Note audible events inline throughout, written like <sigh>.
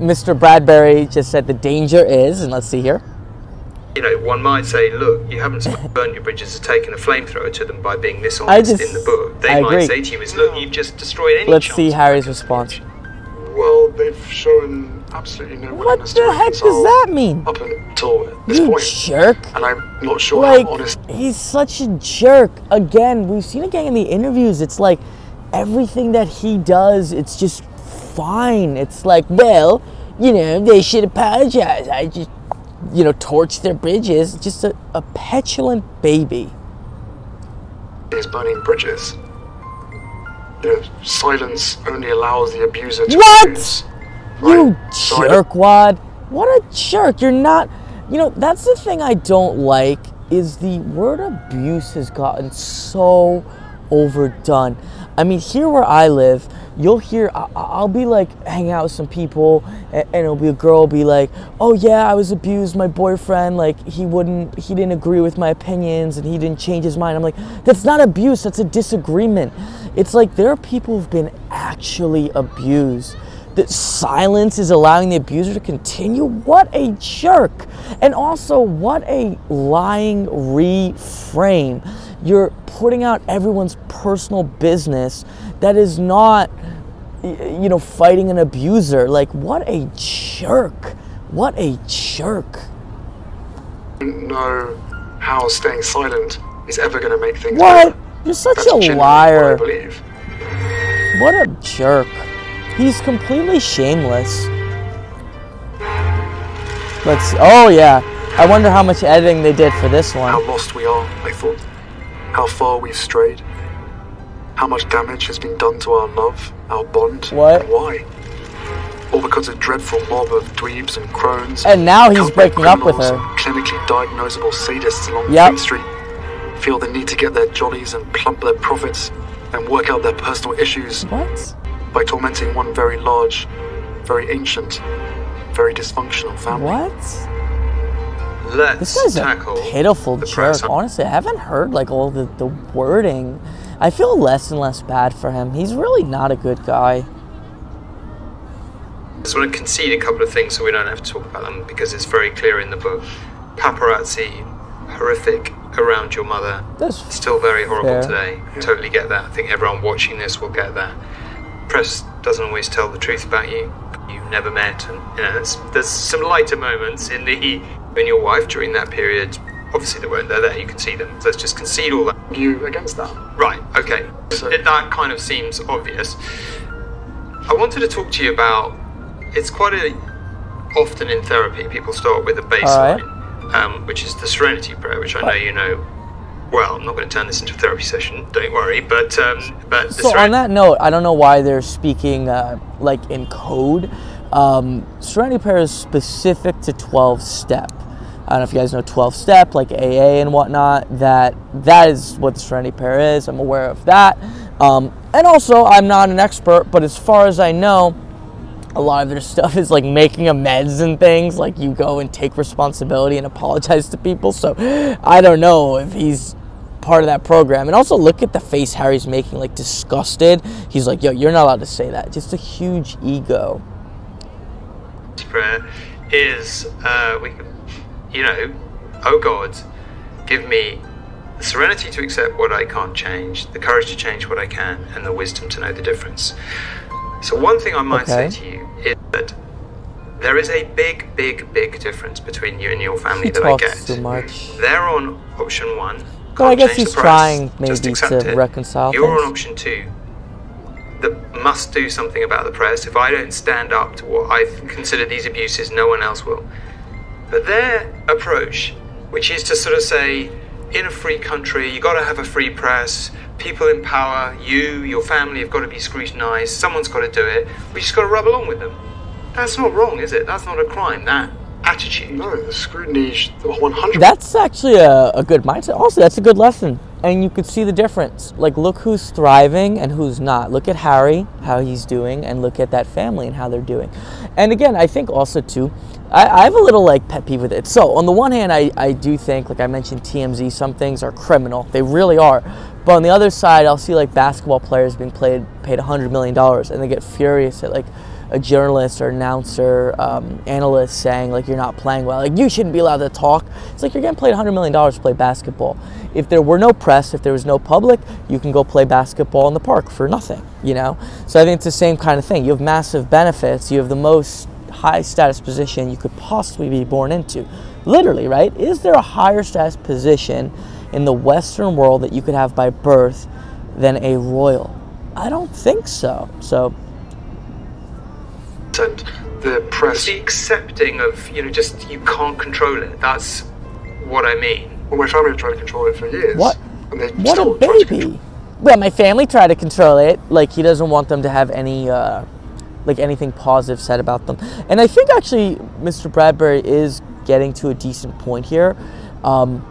Mr. Bradbury just said the danger is, and let's see here. You know, one might say, look, you haven't burnt your bridges or taken a flamethrower to them by being dishonest just- in the book. They I might agree. say to you, is look, you've just destroyed any Let's see Harry's response. Well, they've shown absolutely no What willingness to the heck does that mean? up until this You point. jerk. And I'm not sure Like, how honest he's such a jerk. Again, we've seen it again in the interviews. It's like everything that he does, it's just fine. It's like, well, you know, they should apologize. I just, you know, torch their bridges. Just a, a petulant baby. is burning bridges. You know, silence only allows the abuser to What? abuse. You Right? So jerkwad. What a jerk. You're not, you know, that's the thing I don't like is the word abuse has gotten so overdone. I mean, here where I live, you'll hear, I- I'll be like hanging out with some people and, and it'll be a girl be like, oh yeah, I was abused. My boyfriend, like, he wouldn't, he didn't agree with my opinions and he didn't change his mind. I'm like, that's not abuse, that's a disagreement. It's like there are people who've been actually abused that silence is allowing the abuser to continue. What a jerk. And also, what a lying reframe. You're putting out everyone's personal business that is not, you know, fighting an abuser. Like, what a jerk. What a jerk. don't know how staying silent is ever going to make things What? better. You're such That's a liar. What. What a jerk. He's completely shameless. Let's. Oh, yeah. I wonder how much editing they did for this one How lost we are, I thought. How far we've strayed. How much damage has been done to our love, our bond, What? and why. All because a dreadful mob of dweebs and crones. And now he's breaking up with her. Clinically diagnosable sadists along Yep. Street feel the need to get their jollies and plump their profits and work out their personal issues What? by tormenting one very large, very ancient, very dysfunctional family. What? Let's This guy's a pitiful jerk. Honestly, I haven't heard like all the, the wording. I feel less and less bad for him. He's really not a good guy. I just want to concede a couple of things so we don't have to talk about them because it's very clear in the book. Paparazzi, horrific around your mother. That's Still very horrible Fair. today. Totally get that. I think everyone watching this will get that. Press doesn't always tell the truth about you. You've never met, and you know, there's, there's some lighter moments in the in your wife during that period. Obviously, they weren't. They're there. You can see them. So let's just concede all that. You against that? Right, okay. So- That- that kind of seems obvious. I wanted to talk to you about it's quite a often in therapy people start with a baseline, um, which is the serenity prayer, which I know you know well. I'm not going to turn this into a therapy session, don't worry, but um, but So seren- on that note, I don't know why they're speaking uh, like in code. Um, Serenity Prayer is specific to 12 step. I don't know if you guys know 12 step, like AA and whatnot. That that is what the Serenity Prayer is. I'm aware of that. Um, and also, I'm not an expert, but as far as I know, a lot of their <laughs> stuff is like making amends and things. Like you go and take responsibility and apologize to people. So I don't know if he's part of that program. And also look at the face Harry's making, like disgusted. He's like, yo, you're not allowed to say that. Just a huge ego. prayer is uh, we, you know, oh God, give me the serenity to accept what I can't change, the courage to change what I can, and the wisdom to know the difference. So one thing I might Okay. say to you is that there is a big, big, big difference between you and your family that I get. too much. They're on option one. But I guess he's price, trying maybe to it. reconcile You're things. on option two that must do something about the press. If I don't stand up to what I consider these abuses, no one else will. But their approach, which is to sort of say, in a free country, you've got to have a free press. People in power, you, your family have got to be scrutinised. Someone's got to do it. We just got to rub along with them. That's not wrong, is it? That's not a crime. That attitude. No, the scrutiny, sh- 100. That's actually a, a good mindset. Also, that's a good lesson. And you could see the difference. Like, look who's thriving and who's not. Look at Harry, how he's doing, and look at that family and how they're doing. And again, I think also, too, I, I have a little like pet peeve with it. So, on the one hand, I, I do think, like I mentioned, TMZ, some things are criminal. They really are. But on the other side, I'll see like basketball players being played, paid $100 million and they get furious at like, a journalist or announcer, um, analyst saying like you're not playing well, like you shouldn't be allowed to talk. It's like you're getting paid 100 million dollars to play basketball. If there were no press, if there was no public, you can go play basketball in the park for nothing. You know, so I think it's the same kind of thing. You have massive benefits. You have the most high status position you could possibly be born into. Literally, right? Is there a higher status position in the Western world that you could have by birth than a royal? I don't think so. So And the press. The accepting of, you know, just you can't control it. That's what I mean. Well, my family have tried to control it for years. What? And they what still a try to baby. Well, my family tried to control it. Like he doesn't want them to have any, uh, like anything positive said about them. And I think actually, Mr. Bradbury is getting to a decent point here. Um,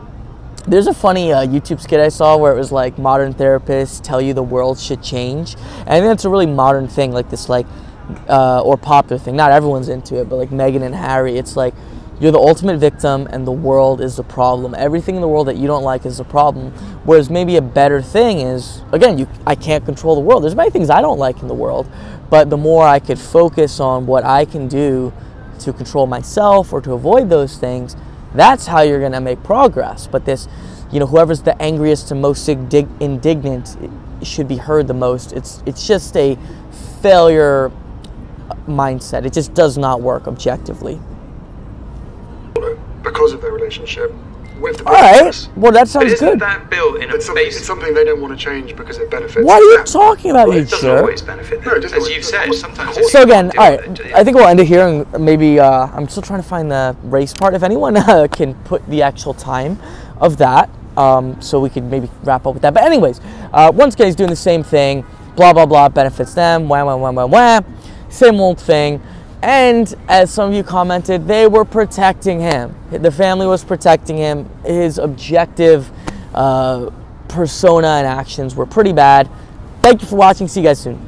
there's a funny uh, YouTube skit I saw where it was like modern therapists tell you the world should change, and I think that's a really modern thing, like this like uh, or popular thing. Not everyone's into it, but like Meghan and Harry, it's like you're the ultimate victim and the world is the problem. Everything in the world that you don't like is the problem. Whereas maybe a better thing is again, you I can't control the world. There's many things I don't like in the world, but the more I could focus on what I can do to control myself or to avoid those things, that's how you're going to make progress. But this, you know, whoever's the angriest and most indig- indignant should be heard the most. It's it's just a failure mindset. It just does not work objectively. because of their relationship with the All right. press. Well, that But sounds isn't good. that built in a It's something, base? it's something they don't want to change because it benefits. What are you them. talking about, Well, you it doesn't jerk? always benefit them. No, it doesn't As always- you've said, sometimes. of course. So again, can't all deal right. with it. I think we'll end it here, and maybe uh, I'm still trying to find the race part. If anyone uh, can put the actual time of that, um, so we could maybe wrap up with that. But anyways, uh, once again, he's doing the same thing. Blah blah blah benefits them. Wham wham wham wham wham. Same old thing. And as some of you commented, they were protecting him. The family was protecting him. His objective uh, persona and actions were pretty bad. Thank you for watching. See you guys soon.